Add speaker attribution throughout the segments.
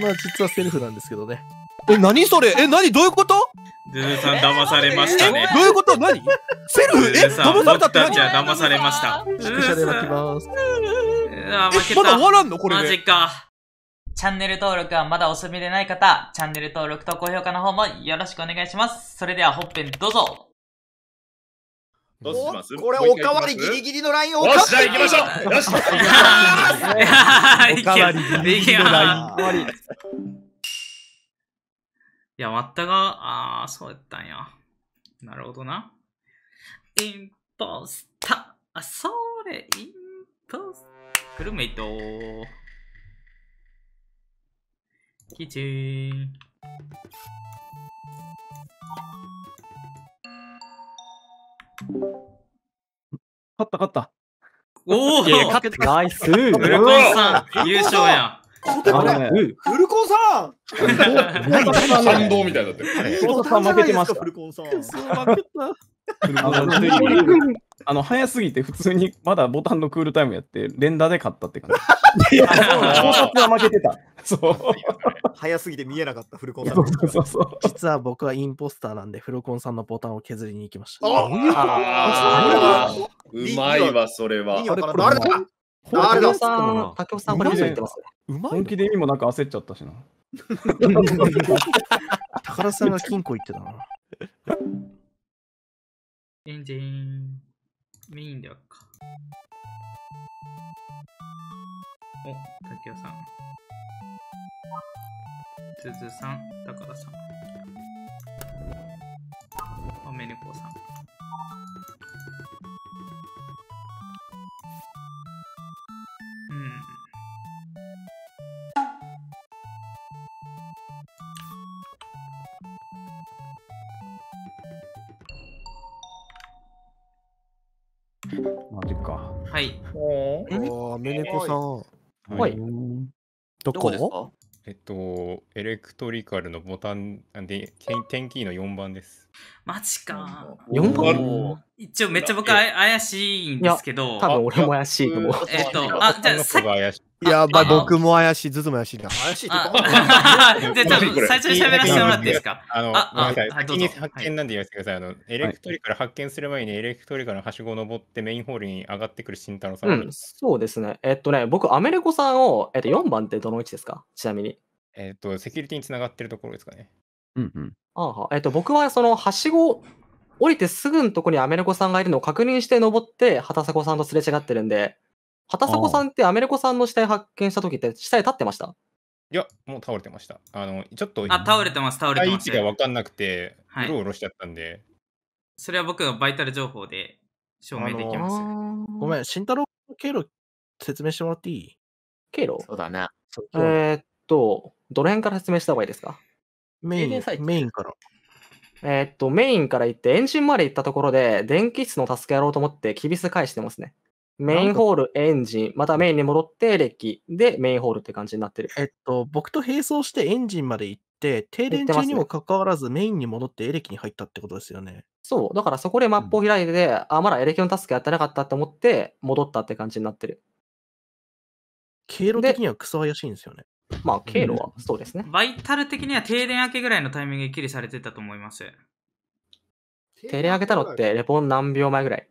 Speaker 1: まあ実はセルフなんですけどね。
Speaker 2: え、何それ？え、何？どういうこと？
Speaker 3: ドゥーさん騙されましたね。
Speaker 2: どういうこと？何？セルフ？え、騙されたって何？
Speaker 3: 僕たちは騙されました。
Speaker 1: 宿舎で巻きます。
Speaker 3: あ、負け
Speaker 2: まだ終
Speaker 3: た。
Speaker 2: わらんの？これ
Speaker 3: マ
Speaker 2: で。
Speaker 3: ジか。
Speaker 4: チャンネル登録はまだお済みでない方、チャンネル登録と高評価の方もよろしくお願いします。それでは本編どうぞ。
Speaker 5: どうします？
Speaker 6: これおかわりギリギリのラインおかわ
Speaker 5: よし、じゃあ行きましょう。よし。
Speaker 3: い
Speaker 1: おかわりギリギリのライン。
Speaker 3: いや、まったが、ああ、そうやったんや。なるほどな。インポスタあ、それ、インポス。クルメイト。キチン。
Speaker 7: 勝った勝った。
Speaker 3: おお
Speaker 2: いや勝って
Speaker 7: ナイス
Speaker 3: ブルコンさん、優勝や。
Speaker 7: ん
Speaker 6: フルコンさん
Speaker 5: 感動みたいになってる。
Speaker 7: コンさん負けてました
Speaker 6: フルコンさん。
Speaker 1: 負けた。
Speaker 7: あのあの早すぎて普通にまだボタンのクールタイムやって連打で勝ったって感じ。考察は負けてた。そう。
Speaker 6: 早すぎて見えなかったフルコンさん。
Speaker 7: そうそうそうそう。
Speaker 1: 実は僕はインポスターなんで、フルコンさんのボタンを削りに行きました。
Speaker 5: あーうまいわ、それは。
Speaker 6: 誰だ？誰だ？
Speaker 8: さん、竹雄さんこれ嘘言ってますね。
Speaker 2: うまい
Speaker 7: 本気で意味もなんか焦っちゃったしな。
Speaker 1: 宝さんが金庫行ってたな。
Speaker 3: エンジン。メインではか。お、竹雄さん。つづさん、高田さん。あ、メネコさ。ん。
Speaker 7: マジか。
Speaker 3: はい。
Speaker 6: おー、メネコさん。
Speaker 8: はい
Speaker 6: ど
Speaker 8: どこですか？
Speaker 9: えっと、エレクトリカルのボタンで、点点キーの4番です。
Speaker 3: マジか。
Speaker 8: 4
Speaker 5: お
Speaker 8: 番
Speaker 3: 一応めっちゃ僕怪しいんですけど。
Speaker 8: 多分俺も怪しいと思う。
Speaker 3: えっと、あ、じゃあさっき。
Speaker 6: やば僕も怪しい、ズズも怪しいな。怪しいって言うか
Speaker 3: あ じゃあ多分最初に喋らせてもらっていいですか？
Speaker 9: あの、
Speaker 3: あ
Speaker 9: ごめんなさい。
Speaker 3: あはい
Speaker 9: 先に発見なんで言わせてください。あの、エレクトリカル発見する前にエレクトリカルのはしごを登ってメインホールに上がってくる慎太郎さん。
Speaker 8: うん、そうですね。えっとね、僕、アメリコさんを、えっと、4番ってどの位置ですか？ちなみに。
Speaker 9: えっと、セキュリティにつながってるところですかね。
Speaker 7: うんうん。
Speaker 8: ああはえっと、僕はその、はしご、降りてすぐのとこにアメリコさんがいるのを確認して登って、畑迫さんとすれ違ってるんで、畑迫さんってアメリコさんの死体発見した時って下に立ってました？
Speaker 9: いや、もう倒れてました。あの、ちょっと、
Speaker 3: あ、倒れてます、倒れてます
Speaker 9: 位置。が分かんなくて、
Speaker 3: はいう
Speaker 9: ろうろしちゃったんで、
Speaker 3: それは僕のバイタル情報で証明できます。
Speaker 1: ごめん、慎太郎の経路説明してもらっていい？
Speaker 8: 経路？そうだね。え
Speaker 1: うん
Speaker 8: ーっと、どの辺から説明した方がいいですか？
Speaker 1: メインメインから。
Speaker 8: えーっと、メインから行ってエンジンまで行ったところで、電気室のタスクやろうと思って、キビス返してますね。メインホール、エンジン、またメインに戻って、エレキでメインホールって感じになってる。
Speaker 1: えっと、僕と並走してエンジンまで行って、停電中にもかかわらずメインに戻ってエレキに入ったってことですよね。
Speaker 8: そう、だからそこでマップを開いて、あ、まだエレキのタスクやってなかったって思って、戻ったって感じになってる。
Speaker 1: 経路的にはクソ怪しいんですよね。
Speaker 8: まあ、経路はそうですね。
Speaker 3: バイタル的には停電明けぐらいのタイミングでキリされてたと思います。
Speaker 8: テレ上げたのって、レポン何秒前ぐらい？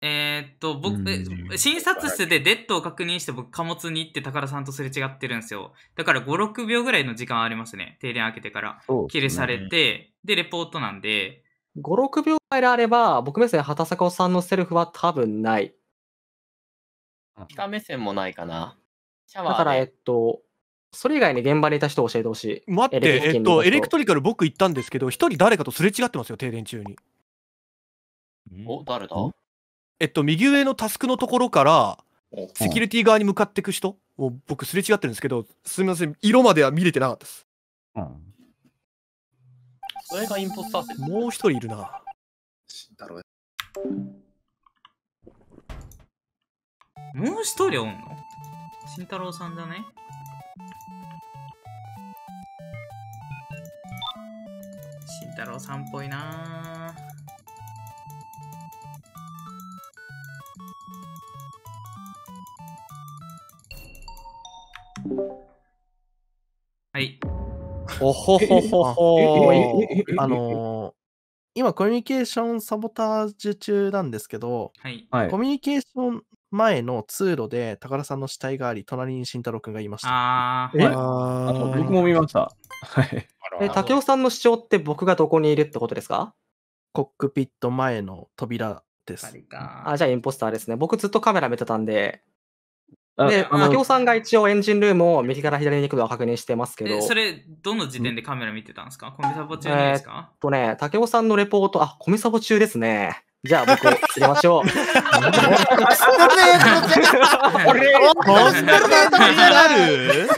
Speaker 3: えーっと、僕、え診察室でデッドを確認して僕貨物に行って宝さんとすれ違ってるんですよ。だから5、6秒ぐらいの時間ありますね。停電明けてから。
Speaker 8: そうですね
Speaker 3: キリされて、で、レポートなんで、
Speaker 8: 5、6秒前であれば、僕目線、畑迫さんのセルフは多分ない。
Speaker 10: 下目線もないかな。シャワー
Speaker 8: だから、
Speaker 10: で
Speaker 8: えっと、それ以外に現場にいた人を教えてほしい。
Speaker 2: 待って、えっと、エレクト
Speaker 8: リ
Speaker 2: リカル僕行ったんですけど、一人誰かとすれ違ってますよ、停電中に。
Speaker 10: お、誰だ？
Speaker 2: えっと、右上のタスクのところから、セキュリティ側に向かっていく人？を僕すれ違ってるんですけど、すみません、色までは見れてなかったです。
Speaker 10: それがインポスター説。
Speaker 2: もう一人いるな。
Speaker 3: もう一人おんの？慎太郎さんだね。慎太郎さんっぽいな
Speaker 2: おほほほほ
Speaker 1: あのー今コミュニケーションサボタージュ中なんですけど、
Speaker 3: はい。
Speaker 7: はい
Speaker 1: コミュニケーション前の通路で高田さんの死体があり、隣に慎太郎くんがいました。
Speaker 8: え
Speaker 3: あー。
Speaker 7: あの僕も見ました。はい。
Speaker 8: え、竹雄さんの主張って僕がどこにいるってことですか？
Speaker 1: コックピット前の扉です。
Speaker 8: あ、じゃあインポスターですね。僕ずっとカメラ見てたんで。
Speaker 7: あ
Speaker 8: で、
Speaker 7: あの
Speaker 8: 竹雄さんが一応エンジンルームを右から左に行くのは確認してますけど。
Speaker 3: え、それ、どの時点でカメラ見てたんですか？コミサボ中にですか？
Speaker 8: えーっとね、竹雄さんのレポート、あ、コミサボ中ですね。じゃあ僕、釣りましょう。
Speaker 2: 俺こんなデータになる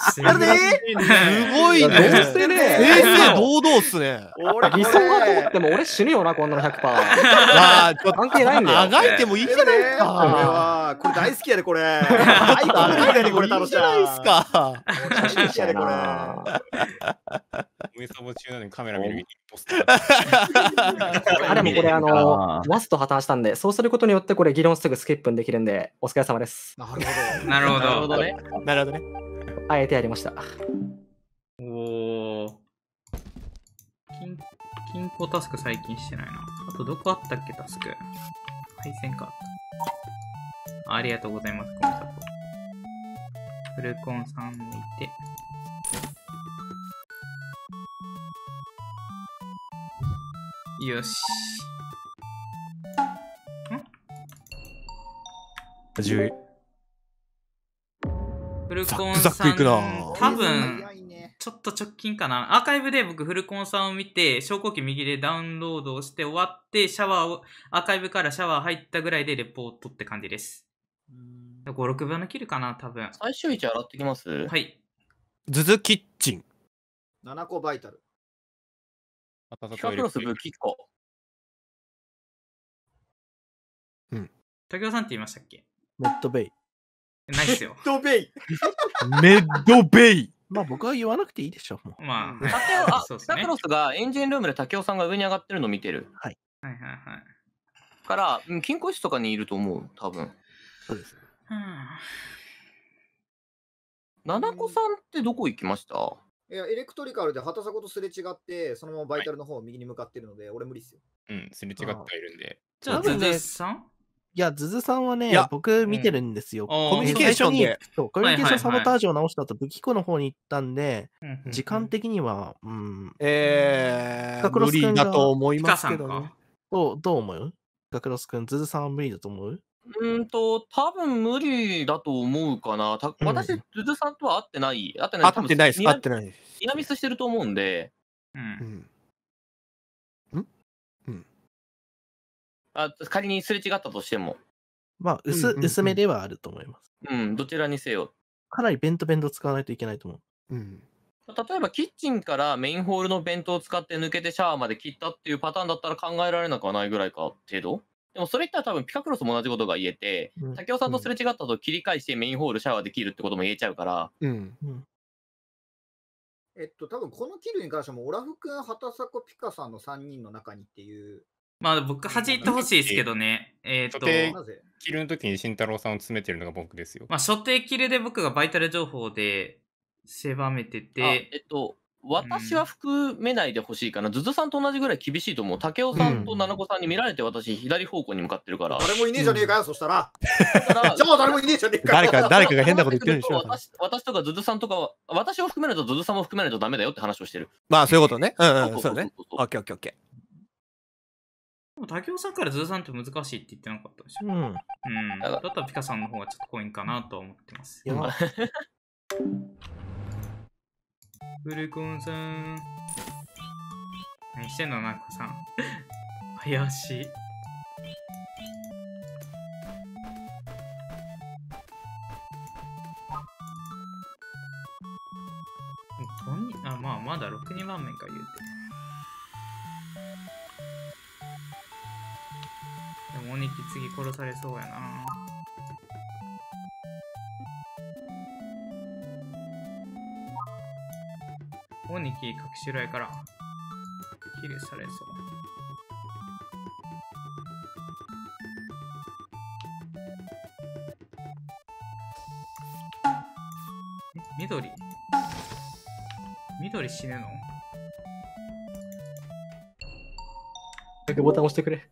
Speaker 3: すごい
Speaker 2: すごいね。
Speaker 8: どうせね
Speaker 2: 正々堂々っすね。
Speaker 8: 俺理想が通っても俺死ぬよな、こんなの100%。
Speaker 2: まあちょっと
Speaker 8: 関係ないんだよ。
Speaker 2: あがいてもいいじゃないです
Speaker 11: これ
Speaker 2: か。
Speaker 11: は、これ大好きやで、これ。最高だね、これ、楽し
Speaker 2: いいじゃないですか。
Speaker 11: 写真やで、これ。
Speaker 9: 無サボ中なのにカメラ見るポスター。
Speaker 8: あ、でもこれあ
Speaker 7: あ
Speaker 8: の、
Speaker 7: ー
Speaker 8: ワスト破綻したんで、そうすることによってこれ議論すぐスキップできるんで、お疲れ様です。
Speaker 11: なるほど。
Speaker 3: なるほど。
Speaker 10: ね。
Speaker 2: なるほどね。
Speaker 8: あえてやりました。
Speaker 3: おー。金、金庫タスク最近してないな。あとどこあったっけタスク。配線か。ありがとうございます、コンサポ。フルコンさん抜いて。よし。
Speaker 2: 10
Speaker 3: フルコン
Speaker 2: ザックザッ
Speaker 3: さん、
Speaker 2: クいくな
Speaker 3: 多分、ちょっと直近かな。アーカイブで僕、フルコンさんを見て、昇降機右でダウンロードをして終わって、シャワーを、アーカイブからシャワー入ったぐらいでレポートって感じです。5、6秒の切るかな、多分。
Speaker 10: 最終位置洗ってきます？
Speaker 3: はい。
Speaker 2: ズズキッチン。
Speaker 11: 7個バイタル。
Speaker 10: ピカクロス武器庫。
Speaker 3: 竹雄さんって言いましたっけ？
Speaker 1: メッドベイ。
Speaker 3: ないっすよ。
Speaker 11: ドベイ
Speaker 2: メッドベイ。
Speaker 1: まあ僕は言わなくていいでしょう、もう。
Speaker 3: まあ、
Speaker 10: 竹雄あ、
Speaker 3: そうですね。
Speaker 10: ピカクロスがエンジンルームで竹雄さんが上に上がってるの見てる。
Speaker 3: はいはいはい。
Speaker 10: から、うん金庫室とかにいると思う、多分。
Speaker 1: そうです。
Speaker 3: うん
Speaker 10: 七子さんってどこ行きました？
Speaker 11: いや、エレクトリカルで畑迫とすれ違って、そのままバイタルの方右に向かってるので、俺無理っすよ。
Speaker 9: うん、すれ違ってはいるんで。
Speaker 3: じゃあ、ズズさん？
Speaker 1: いや、ズズさんはね僕見てるんですよ。
Speaker 3: うん
Speaker 1: コミュニケーションで。そうコミュニケーションサボタージュを直した後、武器庫の方に行ったんで、時間的には、うん、
Speaker 2: えー、無
Speaker 1: ス君が
Speaker 2: 理だと思いますけどね。
Speaker 1: どう、どう思う？ガクロス君、ズズさんは無理だと思う？
Speaker 10: うーんと、多分無理だと思うかな。た
Speaker 1: うん
Speaker 10: 私、ズズさんとは会ってない。会ってない。
Speaker 2: 合ってないです、
Speaker 10: 多分
Speaker 2: 合ってないです。
Speaker 10: ニアミスしてると思うんで、
Speaker 3: う。
Speaker 2: うんん？
Speaker 10: あ仮にすれ違ったとしても、
Speaker 1: まあ、薄、
Speaker 2: うんうんうん
Speaker 1: 薄めではあると思います。
Speaker 10: うん、どちらにせよ。
Speaker 1: かなりベントベント使わないといけないと思う。
Speaker 2: うん。
Speaker 10: 例えばキッチンからメインホールの弁当を使って抜けてシャワーまで切ったっていうパターンだったら考えられなくはないぐらいか程度？でもそれ言ったら多分ピカクロスも同じことが言えて、
Speaker 1: うん
Speaker 10: 竹雄さんとすれ違ったと切り返してメインホールシャワーで切るってことも言えちゃうから、
Speaker 2: うん。
Speaker 11: えっと、多分このキルに関しても、オラフ君、畑迫、ピカさんの3人の中にっていう。
Speaker 3: まあ、僕、弾いてほしいですけどね。えっと、
Speaker 9: キルの時に慎太郎さんを詰めてるのが僕ですよ。
Speaker 3: まあ、所定キルで僕がバイタル情報で狭めて
Speaker 10: あ
Speaker 3: て、
Speaker 10: えっと私は含めないでほしいかな、ズズさんと同じぐらい厳しいと思う竹雄さんと七子さんに見られて私左方向に向かってるから、
Speaker 11: 誰もいねえじゃねえかよ、そしたら。じゃあ誰もいねえじゃねえかよ。
Speaker 2: 誰か、誰かが変なこと言ってるんでしょ。
Speaker 10: 私私とかズズさんとかは、私を含めるとズズさんも含めないとダメだよって話をしてる。
Speaker 2: まあ、そういうことね。うんうん、
Speaker 10: そ
Speaker 2: そううね。オッケーオッケーオッケ
Speaker 3: でも竹雄さんからズーさんって難しいって言ってなかったでしょ。
Speaker 1: うん。
Speaker 3: うん。だったらピカさんの方がちょっと濃いんかなとは思ってます。フルコンさん。何してんの、ナコさん。怪しい。五人あ、まあ、まだ6、2番目か言うて。でも、鬼木次殺されそうやな。鬼木隠しろやから。キルされそう。え緑？緑死ぬの？
Speaker 8: ボタン押してくれ。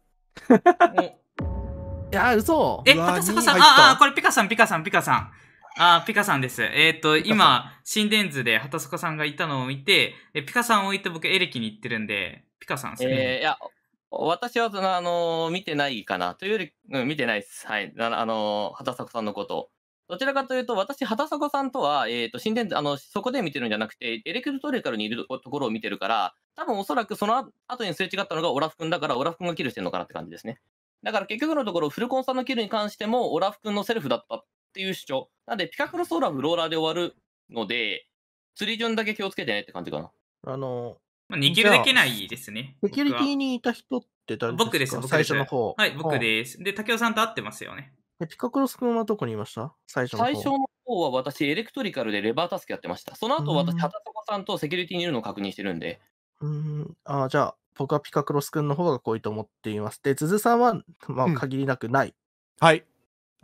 Speaker 1: いやー、嘘
Speaker 3: え、
Speaker 1: うわー
Speaker 3: 畑坂さん、ああ、これピカさん、ピカさん、ピカさん。あーピカさんです。えっ、と、今、心電図で畑坂さんがいたのを見て、えピカさんを置いて僕エレキに行ってるんで、ピカさんですね。
Speaker 10: えー、いや、私はその、あのー見てないかな。というより、うん、見てないです。はい。あの、あのー畑迫さんのこと。どちらかというと、私、畑迫さんとは、えっ、と、心電図、あの、そこで見てるんじゃなくて、エレクトリカルにいるところを見てるから、多分おそらくその後にすれ違ったのがオラフ君だから、オラフ君がキルしてるのかなって感じですね。だから結局のところ、フルコンさんのキルに関しても、オラフ君のセルフだったっていう主張。なんで、ピカクロスオラフ、ローラーで終わるので、釣り順だけ気をつけてねって感じかな。
Speaker 1: あの、
Speaker 3: まあ、逃げるできないですね。
Speaker 1: セキュリティにいた人って誰ですか？
Speaker 3: 僕です。
Speaker 1: 最初の方。
Speaker 3: はい、僕です。で、竹雄さんと会ってますよね。
Speaker 1: でピカクロス君はどこにいました？最初の方。
Speaker 10: 最初の方は私、エレクトリカルでレバータスクやってました。その後私、畑迫さんとセキュリティにいるのを確認してるんで。
Speaker 1: うーん、あーじゃあ、僕はピカクロス君の方が濃いと思っています。で、ズズさんは、まあ、限りなくない。
Speaker 2: はい。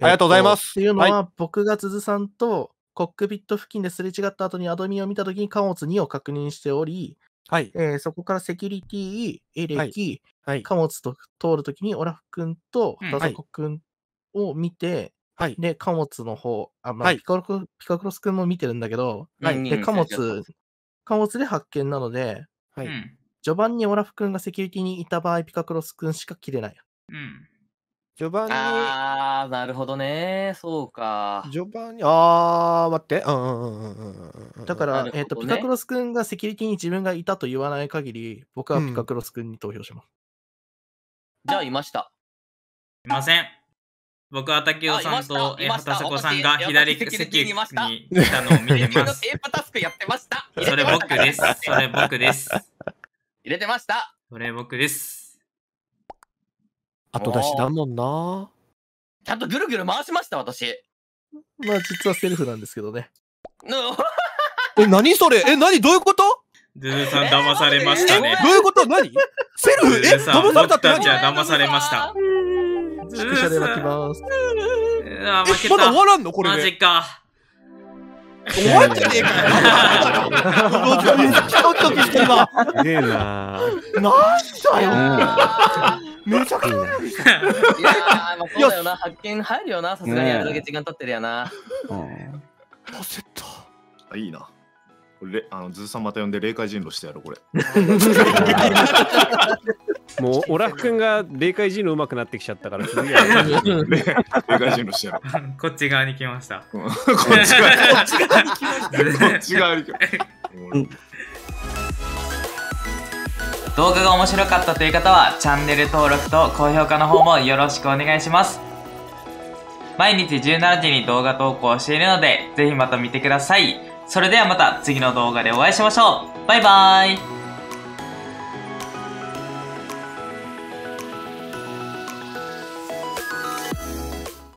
Speaker 2: ありがとうございます
Speaker 1: っていうのは、
Speaker 2: は
Speaker 1: 僕がズズさんとコックピット付近ですれ違った後にアドミンを見たときに貨物2を確認しており、
Speaker 2: はい。
Speaker 1: えーそこからセキュリティ、エレキ、
Speaker 2: はい。
Speaker 1: 貨物と通るときにオラフ君と
Speaker 2: うん
Speaker 1: タザコ君を見て、
Speaker 2: はい。
Speaker 1: で、貨物の方、あ、まあ、
Speaker 2: はい
Speaker 1: ピカクロピカクロス君も見てるんだけど、
Speaker 2: はい
Speaker 1: で、貨
Speaker 10: うん
Speaker 1: 物、貨物で発見なので、
Speaker 2: はい。
Speaker 3: うん。
Speaker 1: 序盤にオラフ君がセキュリティにいた場合、ピカクロス君しか切れない。
Speaker 3: うん。
Speaker 2: 序盤に、
Speaker 10: あー、なるほどね。そうか。
Speaker 2: 序盤に、あー、待って。うんうんうんうんうんうん。
Speaker 1: だから、
Speaker 10: なるほどね
Speaker 1: えっ、と、ピカクロス君がセキュリティに自分がいたと言わない限り、僕はピカクロス君に投票します。
Speaker 10: じゃあ、いました。
Speaker 3: いません。僕は竹雄さんとえ
Speaker 10: あいました
Speaker 3: 畑迫さんが
Speaker 10: 私
Speaker 3: 左
Speaker 10: 私セキュリティにいました
Speaker 3: 席に来たのを見てます。
Speaker 10: テープタスクやってました。
Speaker 3: それ僕です。それ僕です。
Speaker 10: 入れてました。
Speaker 3: それ僕です。
Speaker 2: 後出しだもんな。
Speaker 10: ちゃんとぐるぐる回しました、私。
Speaker 1: まあ、実はセルフなんですけどね。
Speaker 10: の
Speaker 2: え、何それ？え、何？どういうこと？
Speaker 3: ズズさん騙されましたね。
Speaker 2: どういうこと？何？セルフ？え騙されたって何？
Speaker 3: 僕たちは騙されました。ズ
Speaker 1: 宿舎で
Speaker 3: ズさん
Speaker 1: 巻きます。
Speaker 3: あー、負けた。
Speaker 2: まだ終わらんのこれで
Speaker 3: マジか。
Speaker 2: 終わんじゃねえかよ。ドキドキして今。
Speaker 6: すげえな
Speaker 2: なんだよ。めちゃくちゃ。
Speaker 10: いやー、まあそうだよな。発見入るよな。さすがにあれだけ時間経ってるやな。
Speaker 2: 焦った。
Speaker 12: あいいな。これ、あの、ズーさんまた呼んで霊界人狼してやろう、これ。
Speaker 6: もう、オラフ君が霊界人狼上手くなってきちゃったから、次は。
Speaker 12: 霊界人狼してやろう。
Speaker 3: こっち側に来ました。
Speaker 12: こっち側にこっち側に来ましたこっち側に来ま
Speaker 4: 動画が面白かったという方はチャンネル登録と高評価の方もよろしくお願いします。毎日17時に動画投稿しているのでぜひまた見てください。それではまた次の動画でお会いしましょう。バイバーイ。